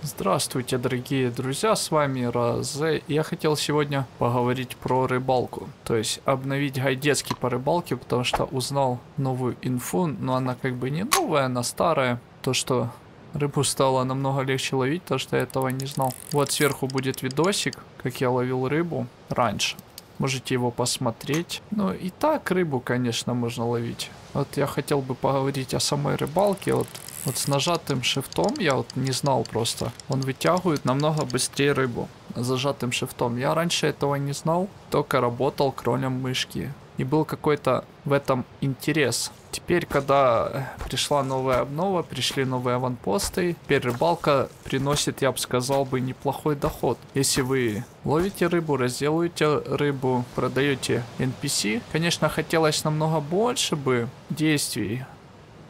Здравствуйте, дорогие друзья, с вами Розе. Я хотел сегодня поговорить про рыбалку, то есть обновить гайдецкий по рыбалке, потому что узнал новую инфу, но она как бы не новая, она старая. То, что рыбу стало намного легче ловить, то что я этого не знал. Вот сверху будет видосик, как я ловил рыбу раньше. Можете его посмотреть. Ну и так рыбу, конечно, можно ловить. Вот я хотел бы поговорить о самой рыбалке. Вот вот с нажатым шифтом я вот не знал просто. Он вытягивает намного быстрее рыбу. Зажатым шифтом. Я раньше этого не знал. Только работал кролем мышки. И был какой-то в этом интерес. Теперь, когда пришла новая обнова, пришли новые аванпосты, теперь рыбалка приносит, я бы сказал бы, неплохой доход. Если вы ловите рыбу, разделываете рыбу, продаете NPC, конечно, хотелось намного больше бы действий,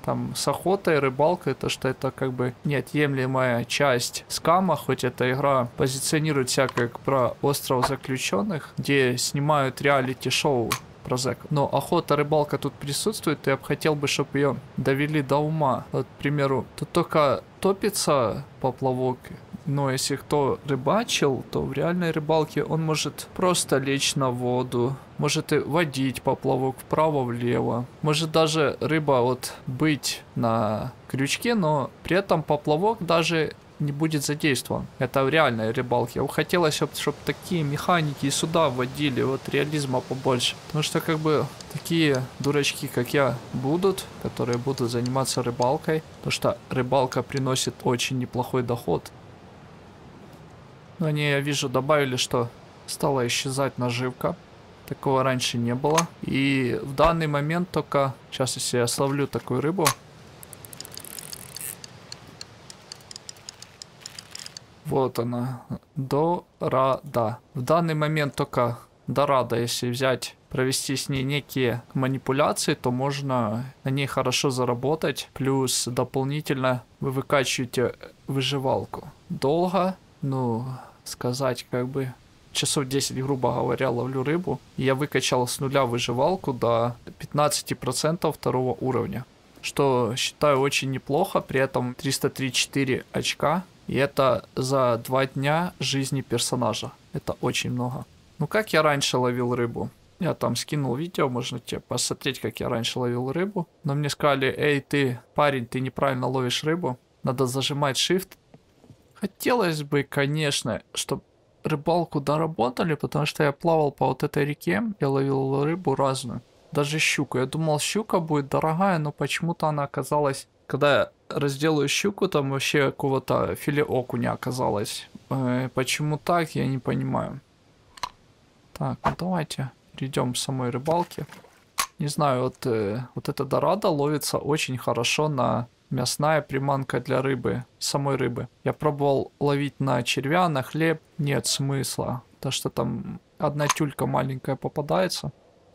там с охотой, рыбалкой, то что это как бы неотъемлемая часть скама, хоть эта игра позиционирует себя как про остров заключенных, где снимают реалити-шоу про зэк. Но охота, рыбалка тут присутствует, и я бы хотел бы, чтобы ее довели до ума. Вот, к примеру, тут только топится поплавок, но если кто рыбачил, то в реальной рыбалке он может просто лечь на воду, может и водить поплавок вправо-влево. Может даже рыба вот быть на крючке, но при этом поплавок даже не будет задействован. Это в реальной рыбалке. Хотелось, чтобы такие механики и сюда вводили, вот реализма побольше. Потому что как бы такие дурачки, как я, будут, которые будут заниматься рыбалкой. Потому что рыбалка приносит очень неплохой доход. Но они, я вижу, добавили, что стала исчезать наживка. Такого раньше не было. И в данный момент только... Сейчас, если я словлю такую рыбу... Вот она. Дорада. В данный момент только Дорада, если взять, провести с ней некие манипуляции, то можно на ней хорошо заработать. Плюс дополнительно вы выкачиваете выживалку. Долго, ну, сказать, как бы часов 10, грубо говоря, ловлю рыбу. Я выкачал с нуля выживалку до 15% второго уровня. Что считаю очень неплохо, при этом 334 очка. И это за два дня жизни персонажа. Это очень много. Ну как я раньше ловил рыбу? Я там скинул видео, можно тебе посмотреть, как я раньше ловил рыбу. Но мне сказали, эй, ты, парень, ты неправильно ловишь рыбу. Надо зажимать shift Хотелось бы, конечно, чтобы рыбалку доработали, потому что я плавал по вот этой реке, я ловил рыбу разную. Даже щуку. Я думал, щука будет дорогая, но почему-то она оказалась... Когда я разделаю щуку, там вообще какого-то филе окуня оказалось. Э, почему так, я не понимаю. Так, ну давайте перейдем к самой рыбалке. Не знаю, вот, э, вот эта дорада ловится очень хорошо на мясная приманка для рыбы, самой рыбы. Я пробовал ловить на червя, на хлеб, нет смысла. То, что там одна тюлька маленькая попадается,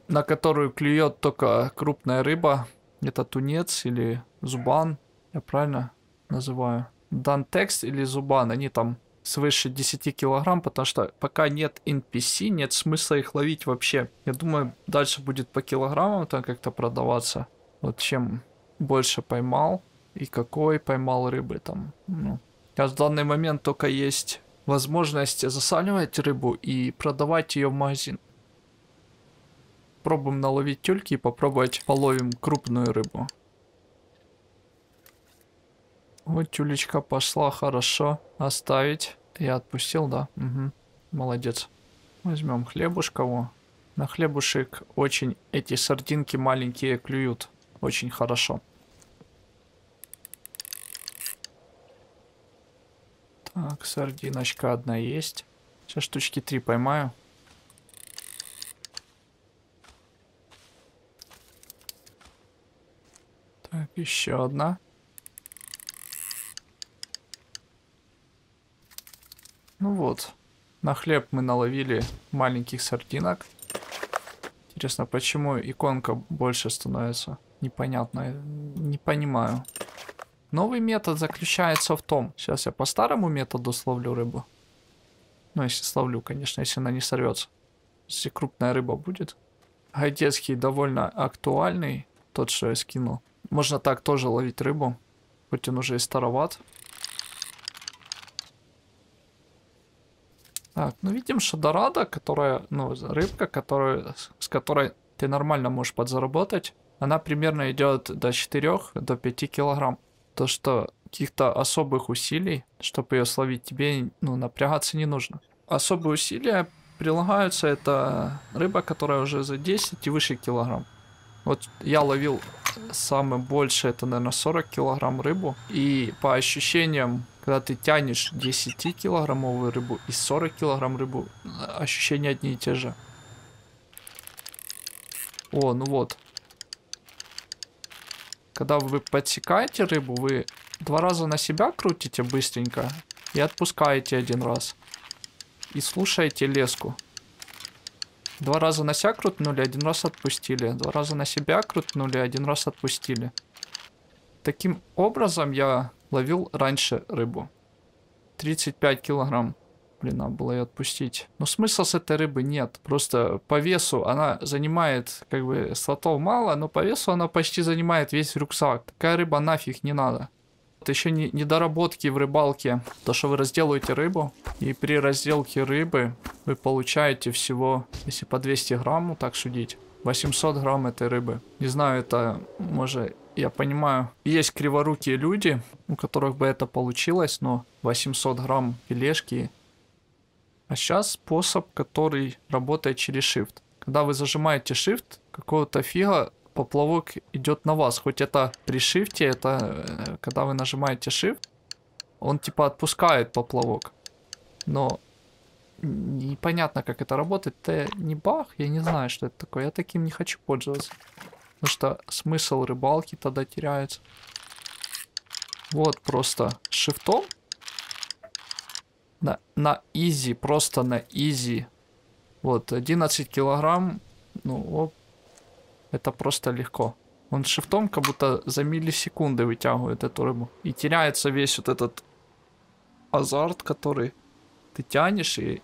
на которую клюет только крупная рыба. Это тунец или зубан, я правильно называю? Дантекс или зубан, они там свыше 10 килограмм, потому что пока нет NPC, нет смысла их ловить вообще. Я думаю, дальше будет по килограммам там как-то продаваться. Вот чем больше поймал, и какой поймал рыбы там. Ну. А в данный момент только есть возможность засаливать рыбу и продавать ее в магазин. Пробуем наловить тюльки и попробовать половим крупную рыбу. Вот тюлечка пошла, хорошо. Оставить. Я отпустил, да? Угу. Молодец. Возьмем хлебушка. Во. На хлебушек очень эти сардинки маленькие клюют. Очень хорошо. Сардиночка одна есть. Сейчас штучки три поймаю. Так, еще одна. Ну вот. На хлеб мы наловили маленьких сардинок. Интересно, почему иконка больше становится? Непонятно. Не понимаю. Новый метод заключается в том, сейчас я по старому методу словлю рыбу. Ну, если словлю, конечно, если она не сорвется. Если крупная рыба будет. Гайдецкий довольно актуальный, тот, что я скинул. Можно так тоже ловить рыбу, хоть он уже и староват. Так, ну видим, что дорада, которая, ну, рыбка, которая, с которой ты нормально можешь подзаработать, она примерно идет до 4 до 5 килограмм. То, что каких-то особых усилий, чтобы ее словить, тебе ну, напрягаться не нужно. Особые усилия прилагаются, это рыба, которая уже за 10 и выше килограмм. Вот я ловил самое большее, это, наверное, 40 килограмм рыбу. И по ощущениям, когда ты тянешь 10-килограммовую рыбу и 40 килограмм рыбу, ощущения одни и те же. О, ну вот. Когда вы подсекаете рыбу, вы два раза на себя крутите быстренько и отпускаете один раз. И слушаете леску. Два раза на себя крутнули, один раз отпустили. Два раза на себя крутнули, один раз отпустили. Таким образом я ловил раньше рыбу. 35 килограмм. Блин, надо было ее отпустить. Но смысла с этой рыбы нет. Просто по весу она занимает, как бы, слотов мало, но по весу она почти занимает весь рюкзак. Такая рыба нафиг не надо. Это еще не недоработки в рыбалке. То, что вы разделываете рыбу, и при разделке рыбы вы получаете всего, если по 200 грамм, ну так судить, 800 грамм этой рыбы. Не знаю, это, может, я понимаю, есть криворукие люди, у которых бы это получилось, но 800 грамм филешки а сейчас способ, который работает через Shift. Когда вы зажимаете Shift, какого-то фига поплавок идет на вас. Хоть это при шифте, это э, когда вы нажимаете Shift, он типа отпускает поплавок. Но непонятно, как это работает. Это не баг, я не знаю, что это такое. Я таким не хочу пользоваться. Потому что смысл рыбалки тогда теряется. Вот просто шифтом на, на изи, просто на изи. Вот, 11 килограмм, ну, оп, это просто легко. Он шифтом как будто за миллисекунды вытягивает эту рыбу. И теряется весь вот этот азарт, который ты тянешь, и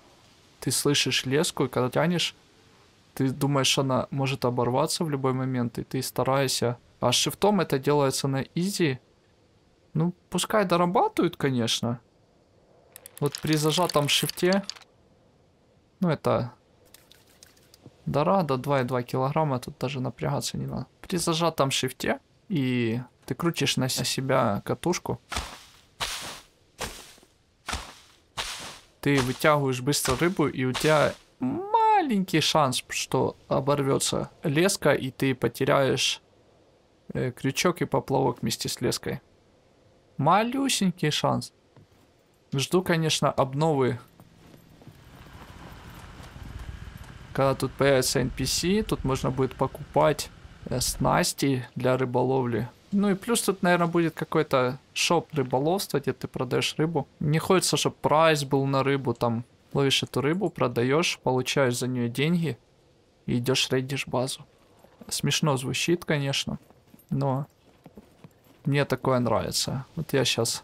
ты слышишь леску, и когда тянешь, ты думаешь, она может оборваться в любой момент, и ты стараешься. А шифтом это делается на изи. Ну, пускай дорабатывают, конечно. Вот при зажатом шифте, ну это Дорадо 2,2 килограмма, тут даже напрягаться не надо. При зажатом шифте и ты крутишь на себя катушку, ты вытягиваешь быстро рыбу, и у тебя маленький шанс, что оборвется леска, и ты потеряешь э, крючок и поплавок вместе с леской. Малюсенький шанс. Жду, конечно, обновы. Когда тут появится NPC, тут можно будет покупать э, снасти для рыболовли. Ну и плюс тут, наверное, будет какой-то шоп рыболовства, где ты продаешь рыбу. Не хочется, чтобы прайс был на рыбу, там ловишь эту рыбу, продаешь, получаешь за нее деньги и идешь рейдишь базу. Смешно звучит, конечно, но мне такое нравится. Вот я сейчас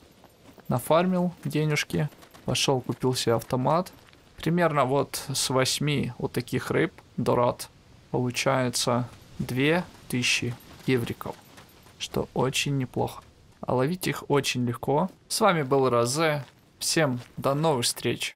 нафармил денежки, пошел купил себе автомат. Примерно вот с 8 вот таких рыб дорад получается 2000 евриков, что очень неплохо. А ловить их очень легко. С вами был Розе. Всем до новых встреч.